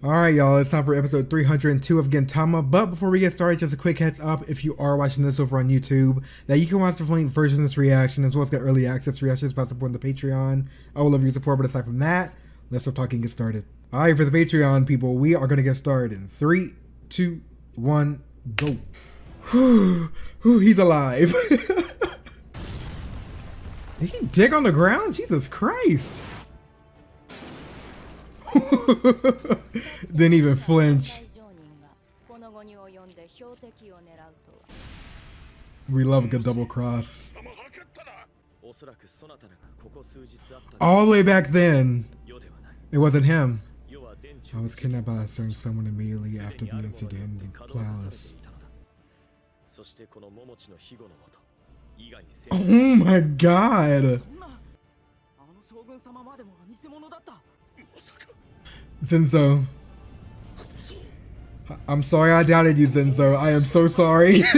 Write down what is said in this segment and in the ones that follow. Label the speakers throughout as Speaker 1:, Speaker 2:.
Speaker 1: All right, y'all, it's time for episode 302 of Gintama. But before we get started, just a quick heads up if you are watching this over on YouTube, that you can watch the full version of this reaction as well as get early access reactions by supporting the Patreon. I will love your support, but aside from that, let's start talking get started. All right, for the Patreon people, we are going to get started in three, two, one, go. Whew, whew, he's alive. Did he dig on the ground? Jesus Christ. Didn't even flinch. We love a good double cross. All the way back then, it wasn't him. I was kidnapped by a certain someone immediately after the incident in the palace. Oh my god! Zenzo. I'm sorry I doubted you, Zenzo. I am so sorry.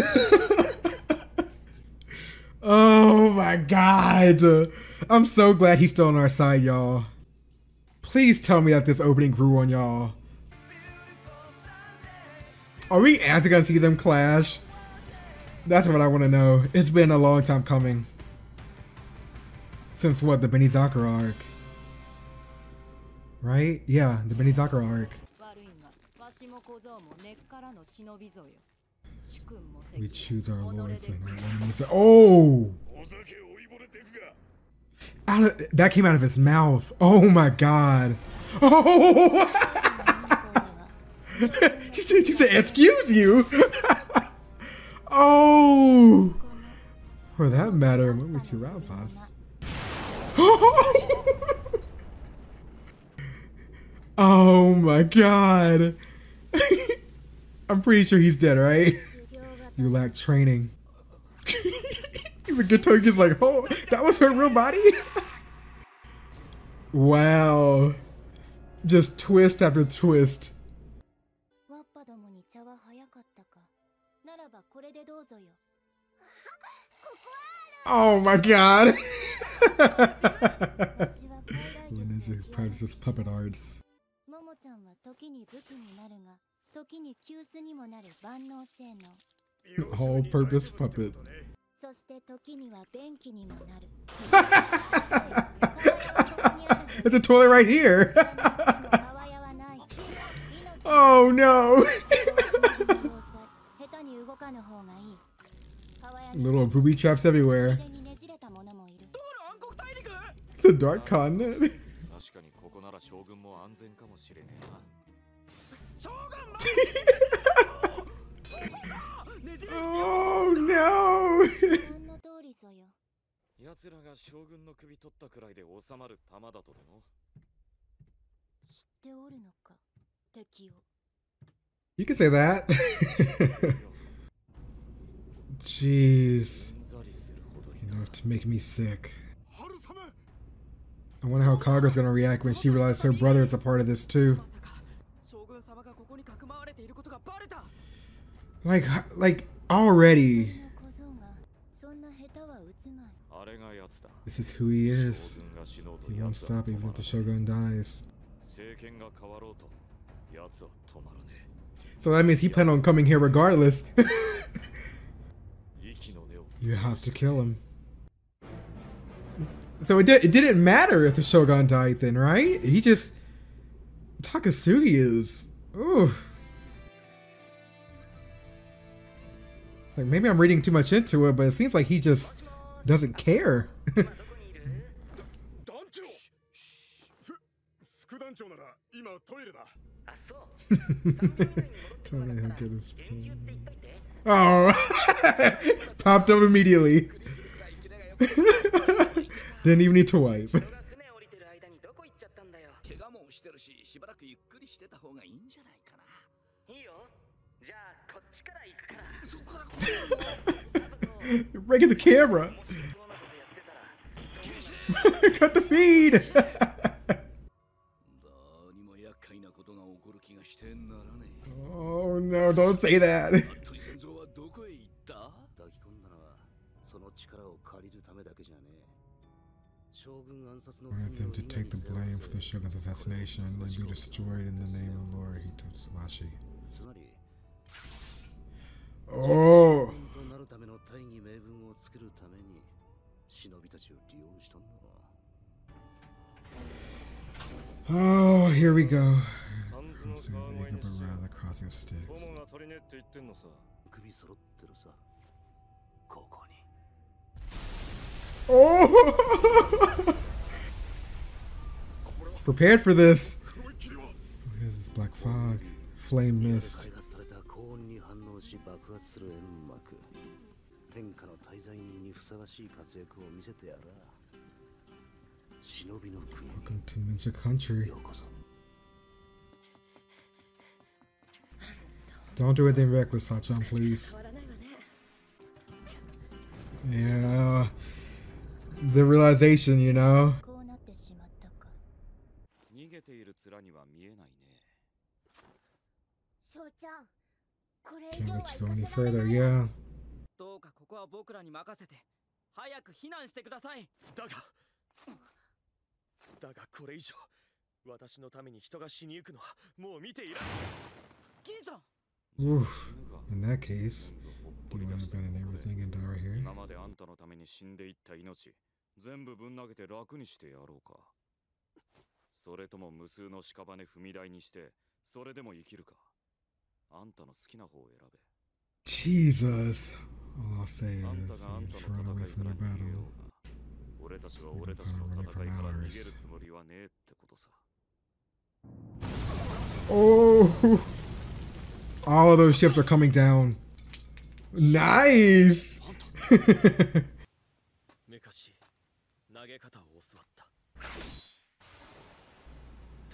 Speaker 1: oh my god. I'm so glad he's still on our side, y'all. Please tell me that this opening grew on y'all. Are we actually gonna see them clash? That's what I want to know. It's been a long time coming. Since what, the Benizakura arc? Right? Yeah, the Benizakura arc. We choose our lords and our enemies. Oh! Of, that came out of his mouth. Oh my god. Oh! he said, "He excuse you. oh! For that matter, what was your Rampas? Oh my god. I'm pretty sure he's dead, right? You lack training. Even Gintoki's like, oh, that was her real body? wow. Just twist after twist. Oh my god. Ninja practices puppet arts. All purpose puppet. it's a toilet right here. oh no. Little booby traps everywhere. The dark continent. Oh no! 奴らが将軍の首取ったくらいで収まる玉だとでも知っておるのか敵を You can say that. Jeez. Enough to make me sick. I wonder how Kagura's gonna react when she realizes her brother is a part of this too. Like, like already. This is who he is. He won't stop even if the Shogun dies. So that means he planned on coming here regardless. you have to kill him. So it, did, it didn't matter if the Shogun died then, right? He just... Takasugi is... Ooh. Like maybe I'm reading too much into it, but it seems like he just doesn't care. Tell me how good his Oh, popped up immediately. Didn't even need to wipe. Breaking the camera. Cut the feed. oh no, don't say that. I want them to take the blame for the Shogun's assassination and be destroyed in the name of Lord Kakashi.
Speaker 2: つまり
Speaker 1: Oh,
Speaker 2: となるための大義名分を作るために忍びた ちを利用したんだ
Speaker 1: oh, here we go.
Speaker 3: 三途
Speaker 1: Crossing
Speaker 3: の
Speaker 1: of
Speaker 3: 川越
Speaker 1: Vega,
Speaker 3: に
Speaker 1: but
Speaker 3: しちゃ
Speaker 1: rather crossing of sticks.
Speaker 3: 友が足りねえって言ってんのさ
Speaker 2: 首揃ってるさ高校に
Speaker 1: Oh! Prepared for this. What is this black fog? Flame
Speaker 2: 開
Speaker 1: mist.
Speaker 2: 発された高温に反応し爆発する煙幕天下の大罪人にふさわしい活躍を見せてやら忍びの国に
Speaker 1: Welcome to Ninja Country.
Speaker 2: ようこそ
Speaker 1: Don't do anything reckless, Sachan, please.
Speaker 4: 変わらないわね
Speaker 1: Yeah. The realization, you know?
Speaker 4: こうなってしまったか
Speaker 3: 逃げている面には見えないね
Speaker 4: 翔ちゃんこれ
Speaker 1: Can't
Speaker 4: 以上は
Speaker 1: let
Speaker 4: 行か
Speaker 1: you go
Speaker 4: せ
Speaker 1: any
Speaker 4: ない
Speaker 1: further, yeah.
Speaker 5: どうかここは僕らに任せて早く避難してください
Speaker 6: だがだがこれ以上私のために人が死にゆくのはもう見ていられ
Speaker 5: 金さん
Speaker 1: Oof.
Speaker 3: 死ぬが
Speaker 1: In that case,
Speaker 3: ほ
Speaker 1: do
Speaker 3: っぽ
Speaker 1: you
Speaker 3: り
Speaker 1: want
Speaker 3: 出
Speaker 1: to
Speaker 3: した
Speaker 1: abandon
Speaker 3: ところで
Speaker 1: everything and die right here?
Speaker 3: 今まであんたのために死んでいった命全部ぶん投げて楽にしてやろうかそれとも無数の屍踏み台にしてそれでも生きるかあんたの好きな方を選べ
Speaker 1: Jesus. All I'll say
Speaker 3: あんた
Speaker 1: is
Speaker 3: があん
Speaker 1: you
Speaker 3: た
Speaker 1: just run
Speaker 3: の
Speaker 1: away
Speaker 3: 戦い
Speaker 1: from
Speaker 3: か
Speaker 1: the
Speaker 3: ら逃げよ
Speaker 1: battle.
Speaker 3: うが俺たちは俺たちの戦いから逃げるつもりはねえってことさ
Speaker 1: Oh! All of those ships are coming down. Nice!
Speaker 6: めかし投げ方を教わった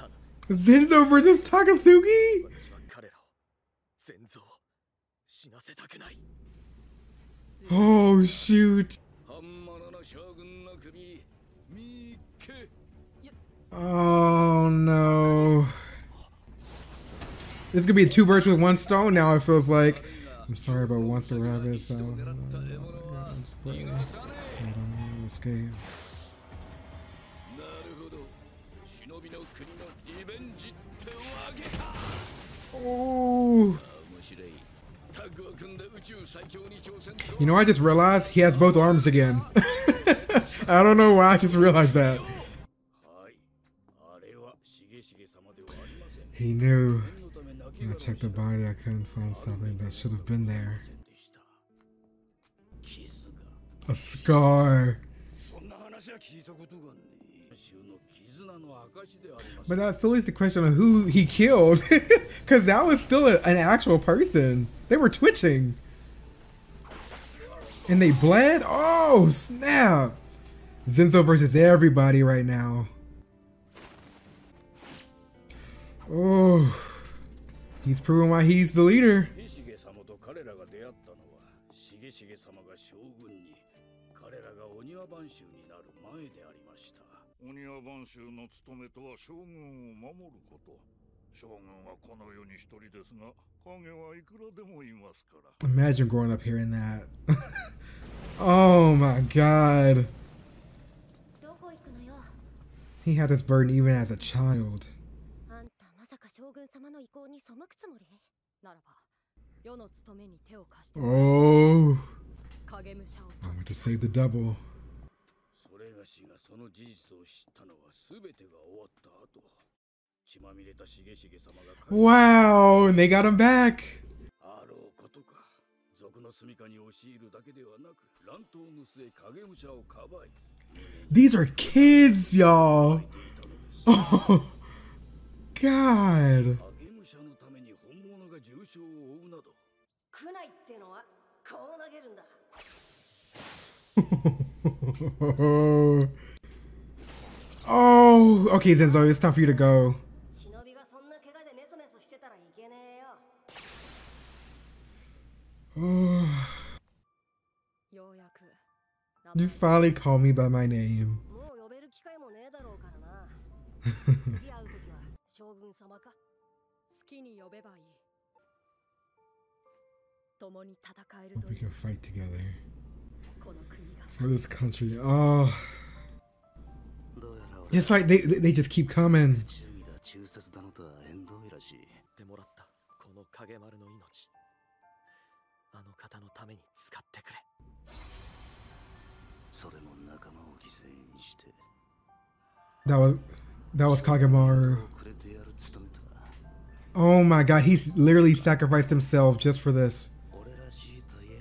Speaker 6: ただ
Speaker 1: Zenzo versus Takasugi?
Speaker 6: 私は彼らを全蔵死なせたくない
Speaker 1: Oh, shoot.
Speaker 6: 本物の将軍の首見け
Speaker 1: Oh, no. This could be two birds with one stone now, it feels like. I'm sorry about Once the Rabbit, so uh, I'm splitting. I to escape. Oh. You know, I just realized he has both arms again. I don't know why I just realized that. He knew. When I checked the body, I couldn't find something that should have been there. A scar! But that still leaves the question of who he killed, because that was still a, an actual person. They were twitching. And they bled? Oh, snap! Zenzo versus everybody right now. Oh. He's proven why he's the leader.
Speaker 6: しげ様と彼らが出会ったのはしげしげ様が将軍に彼らがお庭番衆になる前でありました
Speaker 7: お庭番衆の務めとは将軍を守ること将軍はこの世に一人ですが影はいくらでもいますから
Speaker 1: Imagine growing up hearing that. oh my god.
Speaker 4: どこ行くのよ
Speaker 1: He had this burden even as a child.
Speaker 4: あんたまさか将軍様の意向に背くつもり
Speaker 5: ならば世の務めに手を貸して、
Speaker 1: Oh.
Speaker 5: 影武者を
Speaker 1: I went to save the double.
Speaker 6: それがしがその事実を知ったのは全てが終わった後血まみれたしげしげ様が彼
Speaker 1: Wow, and they got him back.
Speaker 6: あろうことか族の住処に押し入るだけではなく乱闘の末影武者をかばい
Speaker 1: These are kids, y'all. Oh, God.
Speaker 6: 影武者のために本物が重傷を負うなど
Speaker 4: 来ないってのはこう投げるんだ
Speaker 1: oh, okay, Zenzo, it's time for you to go.
Speaker 4: 忍びがそんな怪我でメソメソしてたらいけねえよ
Speaker 1: Oh,
Speaker 5: ようやく
Speaker 1: you finally called me by my name.
Speaker 4: 将軍様か？
Speaker 5: 好きに呼べばいい。共に戦えると
Speaker 1: we
Speaker 5: い。う
Speaker 1: can fight together.
Speaker 5: この国が。
Speaker 1: For this country. Oh, it's like they they just keep coming.
Speaker 2: 注意だ中殺だのとは縁遠いらしい。
Speaker 6: ってもらった。
Speaker 8: この影丸の命。あの方のために使ってくれ。
Speaker 2: それも仲間を犠牲にして。
Speaker 1: That was That was Kagemaru. Oh my god, he's literally sacrificed himself just for this.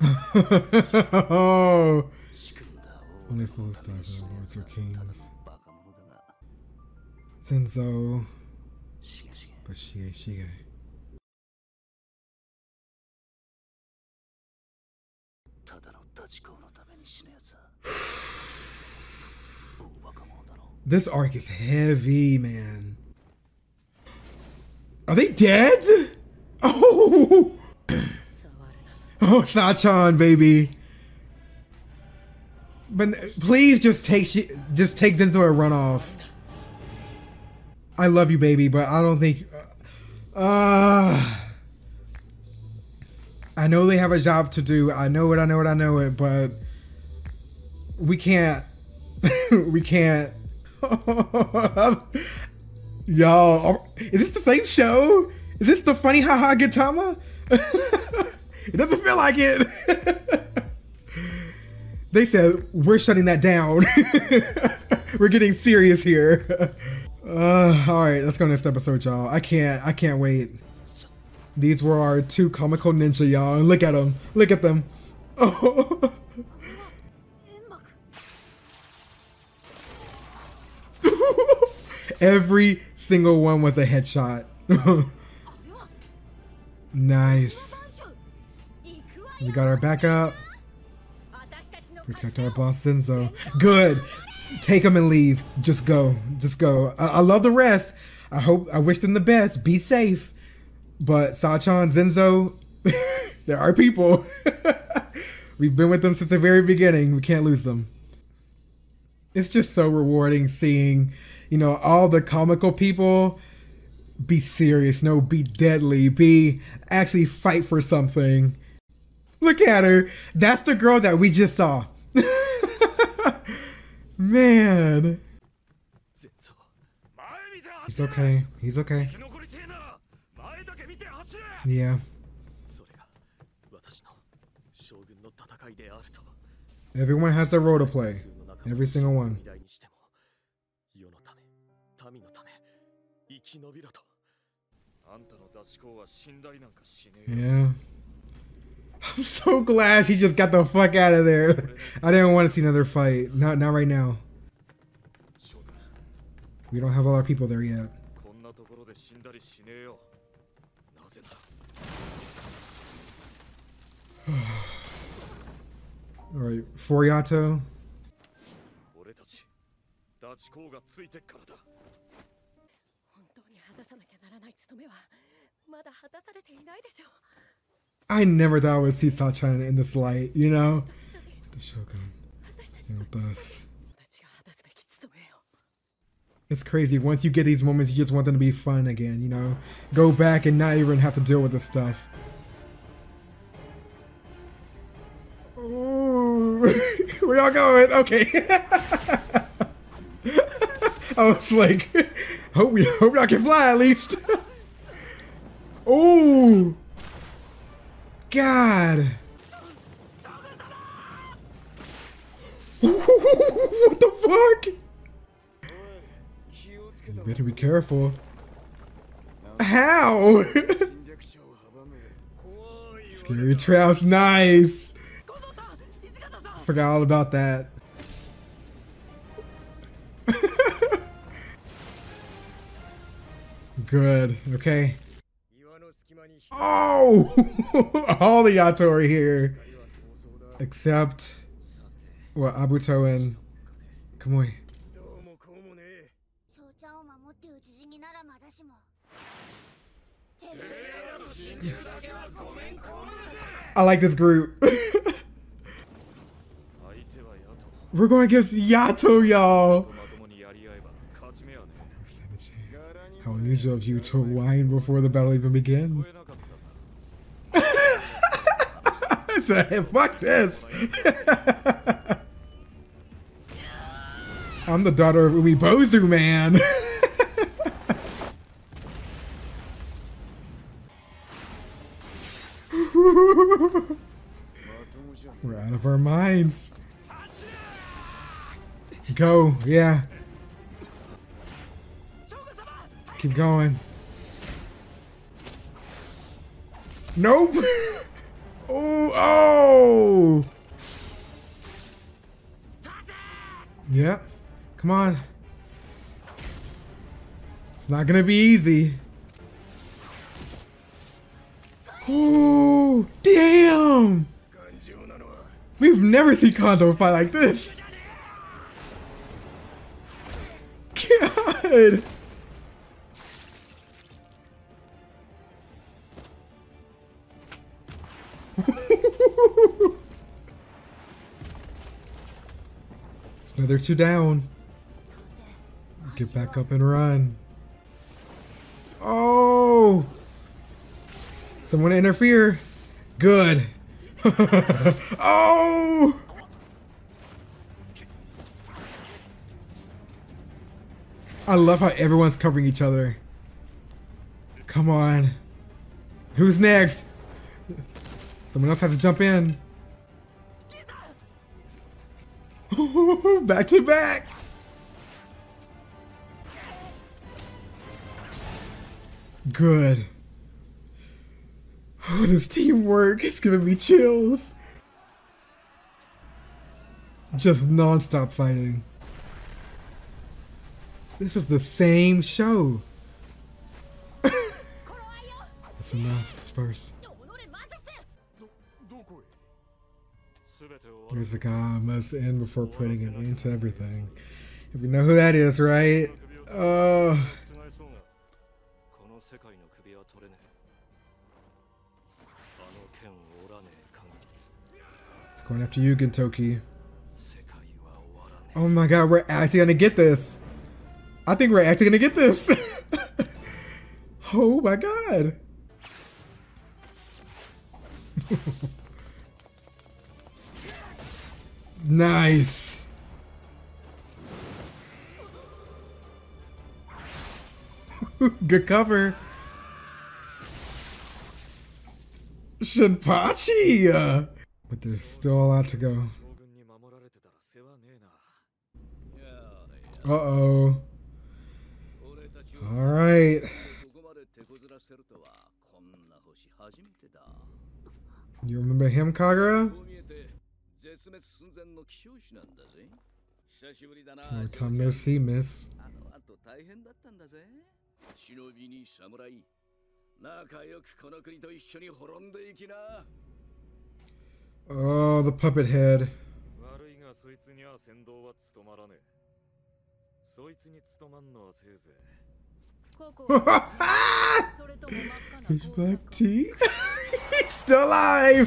Speaker 1: oh. Only fools die for lords or kings. Zenzo. But Shige Shige. This arc is heavy, man. Are they dead? Oh, oh, Sachan, baby. But please just take she just take Zenzo a runoff. I love you, baby, but I don't think. Uh, uh, I know they have a job to do. I know it. I know it. I know it. But we can't. we can't Y'all, is this the same show? Is this the funny haha Gintama? it doesn't feel like it. they said we're shutting that down. we're getting serious here. Uh, all right, let's go next episode, y'all. I can't. I can't wait. These were our two comical ninja, y'all. Look at them. Look at them. Oh. Every single one was a headshot. nice. We got our backup. Protect our boss Zenzo. Good. Take him and leave. Just go. Just go. I, I love the rest. I hope I wish them the best. Be safe. But Sachan, Zenzo, there are people. We've been with them since the very beginning. We can't lose them. It's just so rewarding seeing you know, all the comical people be serious, no, be deadly, be actually fight for something. Look at her. That's the girl that we just saw. Man. He's okay. He's okay. Yeah. Everyone has their role to play. Every single one. Yeah. I'm so glad she just got the fuck out of there. I didn't want to see another fight. Not not right now. We don't have all our people there yet. Alright, Foriato. I never thought I would see Sao China in this light, you know? The Shogun. You know. It's crazy. Once you get these moments, you just want them to be fun again, you know? Go back and not even have to deal with this stuff. Ooh. Where y'all going? Okay. I was like... hope we hope y'all can fly at least. Ooh. God. what the fuck? You better be careful. How? Scary traps, nice. Forgot all about that. good, okay? Oh! All the Yatori here. Except, well, Abuto and Kamui. I like this group. We're going against Yato, y'all. unusual of you to whine before the battle even begins. I said, fuck this! I'm the daughter of Umibozu, man! We're out of our minds. Go, yeah. Keep going. Nope. oh, oh. Yep. Come on. It's not gonna be easy. Oh, damn! We've never seen Kondo fight like this. God. Another two down. Get back up and run. Oh! Someone interfere. Good. oh! I love how everyone's covering each other. Come on. Who's next? Someone else has to jump in. back to back. Good. Oh, this teamwork is giving me chills. Just non-stop fighting. This is the same show. That's enough. Disperse. Izakaya ah, must end before putting an end to everything. If you know who that is, right?
Speaker 8: Oh.
Speaker 1: It's going after you, Gintoki. Oh my god, we're actually gonna get this. I think we're actually gonna get this. oh my god. Nice. Good cover. Shinpachi! But there's still a lot to go.
Speaker 6: Uh-oh.
Speaker 1: Alright. You remember him, Kagura?
Speaker 6: こう見えて絶滅寸前の希少種なんだぜ久しぶりだな
Speaker 1: Long time no see, miss.
Speaker 6: あの後大変だったんだぜ忍びに侍仲良くこの国と一緒に滅んでいきな
Speaker 1: Oh, the puppet head.
Speaker 3: 悪いがそいつには先導は務まらねえそいつに務まんのはせいぜい
Speaker 4: ここ
Speaker 1: He's
Speaker 4: それとも真っ赤な
Speaker 1: black tea. He's still alive.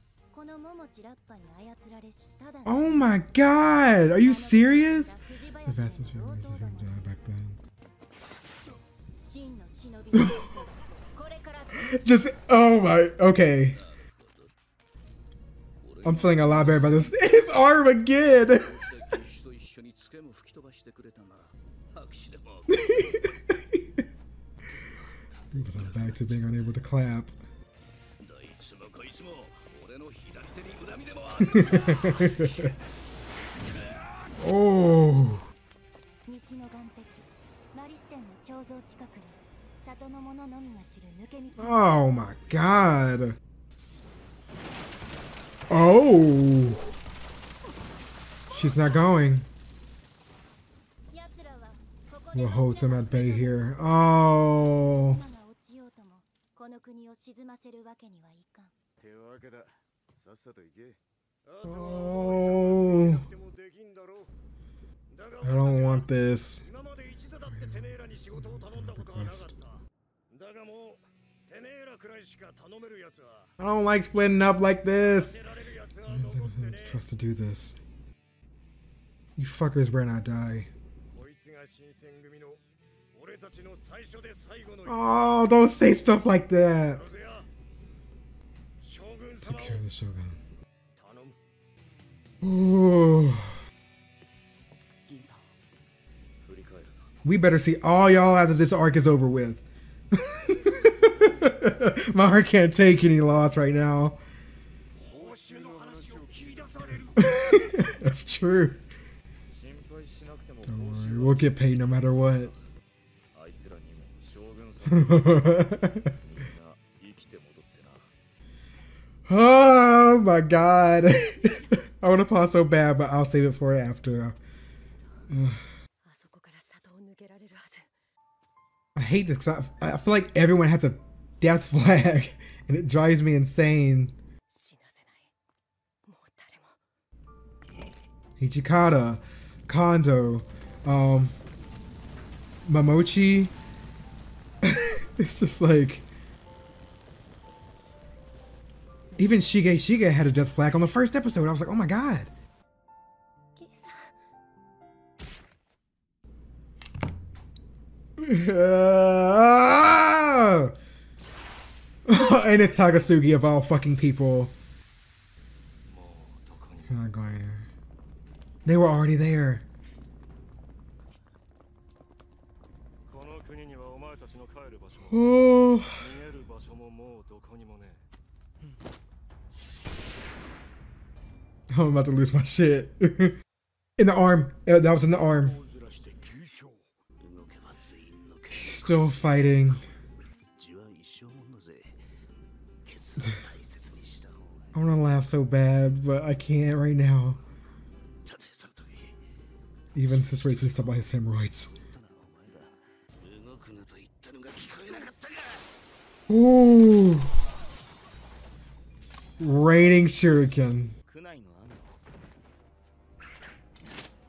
Speaker 1: Oh my god! Are you serious? The vast majority of back then. Just oh my okay. I'm feeling a lot better about this. His arm again. but I'm back to being unable to clap. Oh.
Speaker 9: 西の岸壁マリステンの彫像近くに里の者のみが知る抜け道
Speaker 1: Oh my god. Oh. She's not going.
Speaker 9: 奴らはここで
Speaker 1: What holds him at bay here? Oh.
Speaker 9: 山が落ちようともこの国を沈ませ
Speaker 2: さっさと行け
Speaker 1: Oh.
Speaker 2: でもできんだろだ
Speaker 1: I don't want this.
Speaker 2: 今まで一度だっててめえらに仕事を頼んだことはなかっただがもう
Speaker 6: てめえらくらいしか頼めるやつは
Speaker 1: I don't like splitting up like this.
Speaker 6: 出られるやつは残ってね
Speaker 1: Trust to do this. You fuckers better not die.
Speaker 6: こいつが新選組の俺たちの最初で最後の
Speaker 1: Oh, don't say stuff like that. take care of the Shogun. We better see all y'all after this arc is over with. My heart can't take any loss right now. That's true. Don't worry, we'll get paid no matter what. Oh my god. I want to pause so bad, but I'll save it for after. I hate this because I, I feel like everyone has a death flag and it drives me insane. Hijikata, Kondo, um, Momochi. it's just like. even Shige Shige had a death flag on the first episode. I was like, oh my god. and it's Takasugi of all fucking people. I'm not going there. They were already there. Oh. I'm about to lose my shit. in the arm. That was in the arm. Still fighting. I want to laugh so bad, but I can't right now. Even situation is stopped by his hemorrhoids. Ooh! Raining shuriken.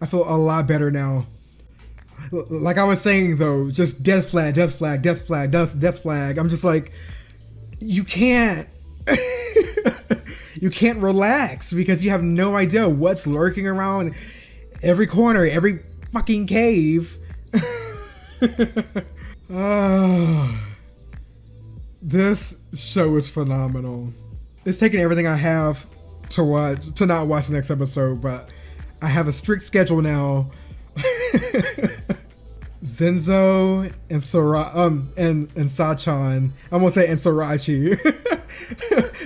Speaker 1: I feel a lot better now. L- Like I was saying though, just death flag, death flag, death flag, death death flag. I'm just like, you can't. you can't relax because you have no idea what's lurking around every corner, every fucking cave. Ah. this show is phenomenal. It's taking everything I have to watch to not watch the next episode, but I have a strict schedule now. Zenzo and Sora um and and Sachan. I'm gonna say and Sorachi.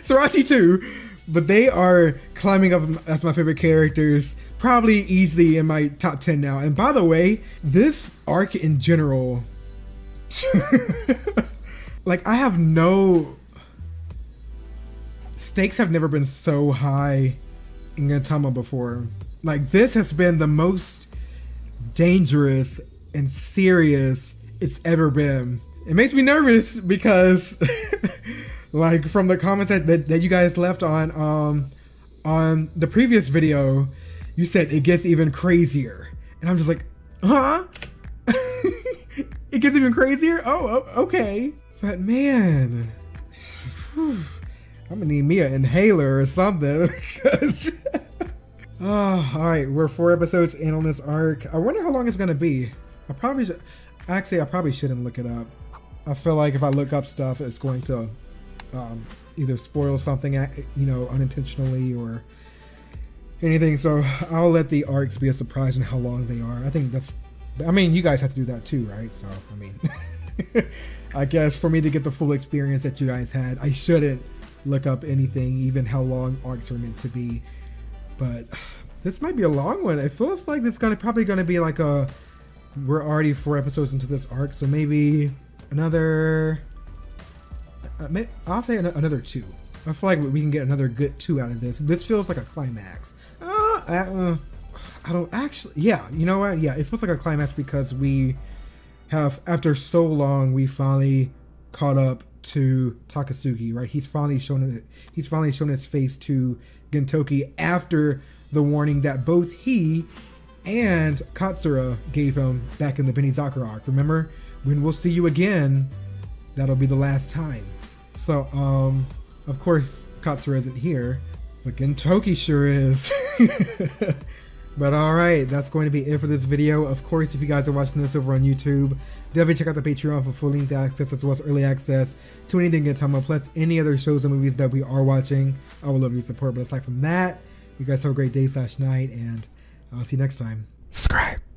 Speaker 1: Sorachi too. But they are climbing up as my favorite characters. Probably easily in my top 10 now. And by the way, this arc in general like I have no stakes have never been so high in Gintama before. Like this has been the most dangerous and serious it's ever been. It makes me nervous because like from the comments that, that, that you guys left on um on the previous video, you said it gets even crazier. And I'm just like, huh? it gets even crazier? Oh, okay. But man, whew, I'm gonna need me an inhaler or something. 'cause- oh, all right, we're four episodes in on this arc. I wonder how long it's gonna be. I probably actually I probably shouldn't look it up. I feel like if I look up stuff, it's going to um, either spoil something, uh, you know, unintentionally or anything. So I'll let the arcs be a surprise in how long they are. I think that's. I mean, you guys have to do that too, right? So I mean, I guess for me to get the full experience that you guys had, I shouldn't look up anything, even how long arcs are meant to be. But this might be a long one. It feels like it's gonna probably gonna be like a. We're already four episodes into this arc, so maybe another uh, I'll say an- another two. I feel like we can get another good two out of this. This feels like a climax. Uh, uh, I don't actually. Yeah, you know what? Yeah, it feels like a climax because we have, after so long, we finally caught up to Takasugi. Right? He's finally shown it. He's finally shown his face to Gintoki after the warning that both he and Katsura gave him back in the Benizakura arc. Remember, when we'll see you again, that'll be the last time. So, um, of course, Katsura isn't here, but Gintoki sure is. but alright, that's going to be it for this video. Of course, if you guys are watching this over on YouTube, definitely check out the Patreon for full length access as well as early access to anything Gintama, plus any other shows and movies that we are watching. I would love your support, but aside from that, you guys have a great day slash night, and I'll see you next time. Subscribe.